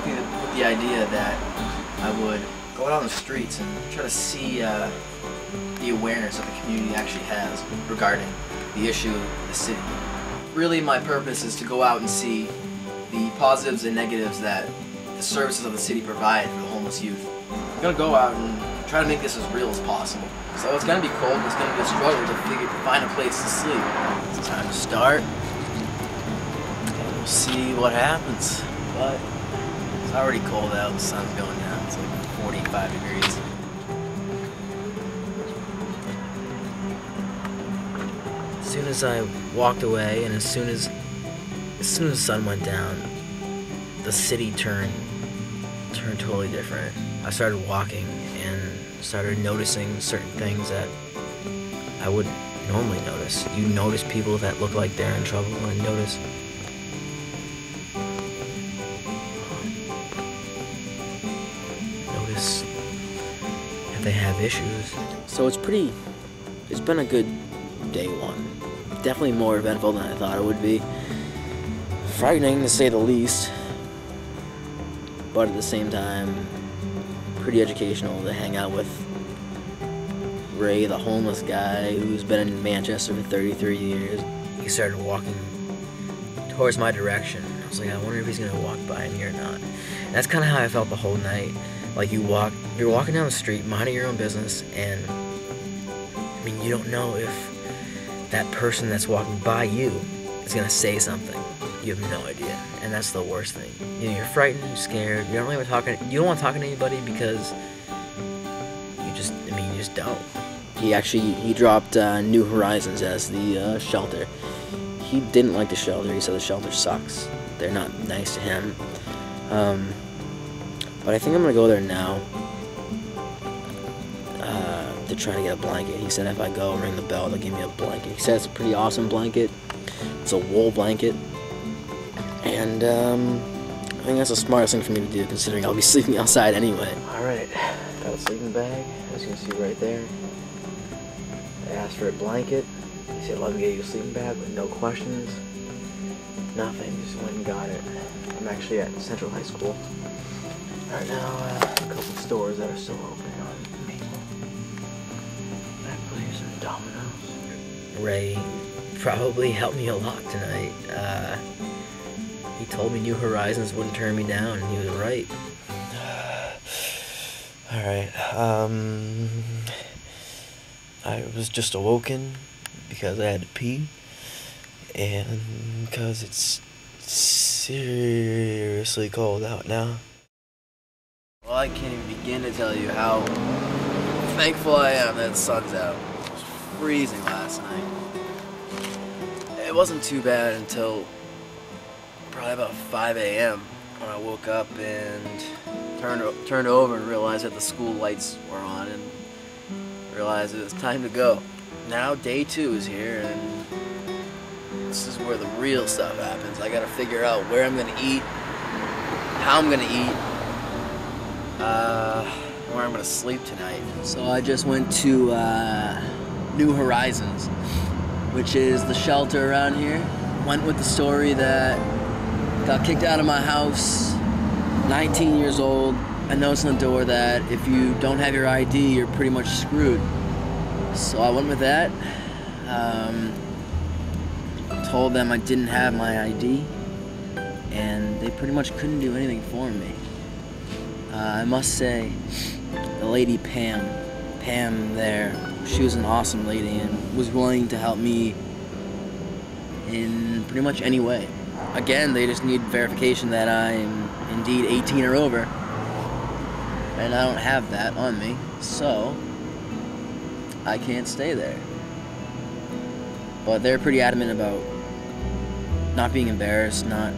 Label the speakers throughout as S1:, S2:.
S1: came up with the idea that I would go out on the streets and try to see uh, the awareness that the community actually has regarding the issue of the city. Really, my purpose is to go out and see the positives and negatives that the services of the city provide for the homeless youth. I'm gonna go out and try to make this as real as possible. So it's gonna be cold, it's gonna be a struggle to figure to find a place to sleep. It's time to start. And we'll see what happens. But already cold out, the sun's going down, it's like 45 degrees. As soon as I walked away and as soon as as soon as the sun went down, the city turned turned totally different. I started walking and started noticing certain things that I wouldn't normally notice. You notice people that look like they're in trouble and notice they have issues. So it's pretty it's been a good day one. Definitely more eventful than I thought it would be. Frightening to say the least. But at the same time, pretty educational to hang out with Ray, the homeless guy who's been in Manchester for 33 years. He started walking towards my direction. I was like, I wonder if he's gonna walk by me or not. And that's kind of how I felt the whole night. Like you walk, you're walking down the street, minding your own business, and I mean, you don't know if that person that's walking by you is gonna say something. You have no idea, and that's the worst thing. You know, you're frightened, you're scared. You don't really want to talk. You don't want to talk to anybody because you just, I mean, you just don't. He actually he dropped uh, New Horizons as the uh, shelter. He didn't like the shelter. He said the shelter sucks. They're not nice to him. Um, but I think I'm gonna go there now uh, to try to get a blanket. He said if I go ring the bell, they'll give me a blanket. He said it's a pretty awesome blanket. It's a wool blanket, and um, I think that's the smartest thing for me to do, considering I'll be sleeping outside anyway. All right, got a sleeping bag, as you can see right there. I asked for a blanket. He said, "Let me get you a sleeping bag with no questions, nothing. Just went and got it." I'm actually at Central High School right now. Uh, a couple stores that are still open on Maple. That place and Domino's. Ray probably helped me a lot tonight. Uh, he told me New Horizons wouldn't turn me down, and he was right.
S2: All right. Um, I was just awoken because I had to pee, and because it's seriously cold out now.
S1: Well, I can't even begin to tell you how thankful I am that the sun's out. It was freezing last night. It wasn't too bad until probably about 5 a.m. when I woke up and turned turned over and realized that the school lights were on and realized it was time to go. Now day two is here and this is where the real stuff happens. I gotta figure out where I'm gonna eat, how I'm gonna eat, uh, where I'm gonna sleep tonight. So I just went to uh, New Horizons, which is the shelter around here. Went with the story that got kicked out of my house, 19 years old. I noticed on the door that if you don't have your ID, you're pretty much screwed. So I went with that. Um, told them I didn't have my ID, and they pretty much couldn't do anything for me. Uh, I must say, the lady Pam, Pam there, she was an awesome lady and was willing to help me in pretty much any way. Again, they just need verification that I'm indeed 18 or over, and I don't have that on me, so I can't stay there. But they're pretty adamant about not being embarrassed, not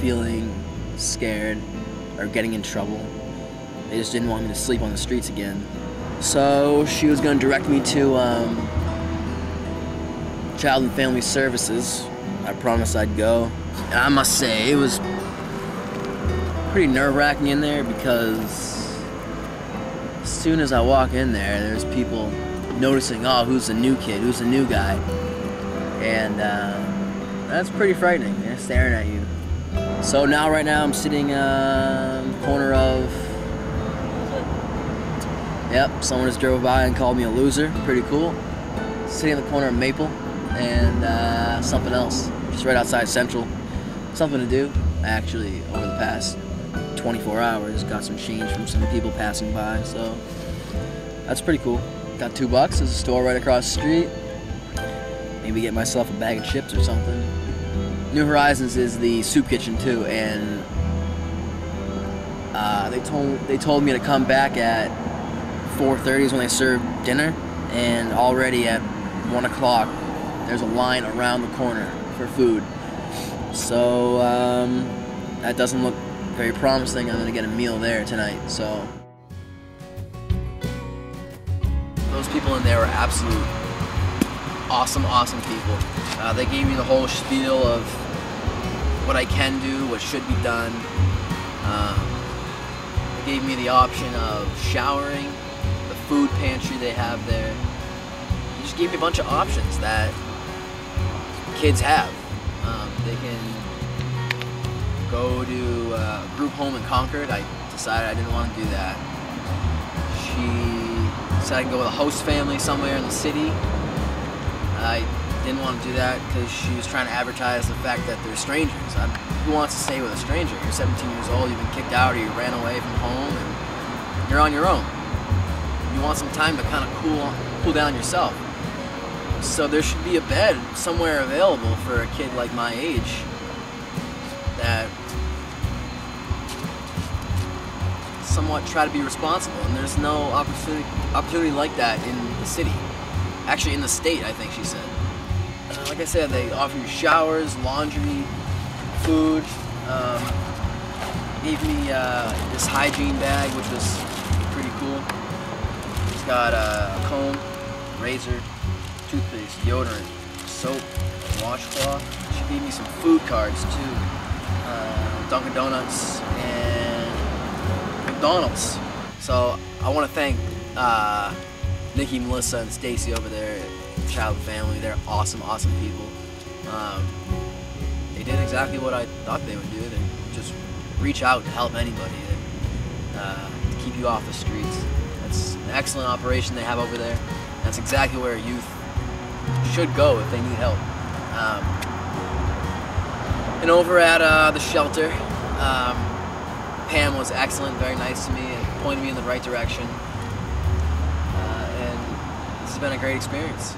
S1: feeling scared or getting in trouble. They just didn't want me to sleep on the streets again. So she was going to direct me to um, Child and Family Services. I promised I'd go. And I must say, it was pretty nerve-wracking in there because as soon as I walk in there, there's people noticing, oh, who's the new kid, who's the new guy. And uh, that's pretty frightening. They're staring at you. So now, right now, I'm sitting uh, corner of. Yep, someone just drove by and called me a loser. Pretty cool. Sitting in the corner of Maple and uh, something else, just right outside Central. Something to do. Actually, over the past 24 hours, got some change from some people passing by, so that's pretty cool. Got two bucks. There's a store right across the street. Maybe get myself a bag of chips or something. New Horizons is the soup kitchen too, and uh, they told they told me to come back at 4:30 is when they serve dinner, and already at one o'clock there's a line around the corner for food. So um, that doesn't look very promising. I'm gonna get a meal there tonight. So those people in there were absolute awesome, awesome people. Uh, they gave me the whole spiel of what I can do, what should be done. Um, they gave me the option of showering, the food pantry they have there. They just gave me a bunch of options that kids have. Um, they can go to uh, group home in Concord. I decided I didn't want to do that. She said I can go with a host family somewhere in the city. I didn't want to do that because she was trying to advertise the fact that they're strangers. I, who wants to stay with a stranger? You're 17 years old, you've been kicked out, or you ran away from home, and you're on your own. You want some time to kind of cool cool down yourself. So there should be a bed somewhere available for a kid like my age that somewhat try to be responsible. And there's no opportunity opportunity like that in the city. Actually, in the state, I think she said. Uh, like I said, they offer you showers, laundry, food. Um, gave me uh, this hygiene bag, which was pretty cool. It's got uh, a comb, razor, toothpaste, deodorant, soap, washcloth. She gave me some food cards too. Uh, Dunkin' Donuts and McDonald's. So I want to thank uh, Nikki, Melissa, and Stacy over there Child Family. They're awesome, awesome people. Um, they did exactly what I thought they would do. They just reach out to help anybody, and, uh, keep you off the streets. That's an excellent operation they have over there. That's exactly where youth should go if they need help. Um, and over at uh, the shelter, um, Pam was excellent, very nice to me, and pointed me in the right direction. Uh, and this has been a great experience.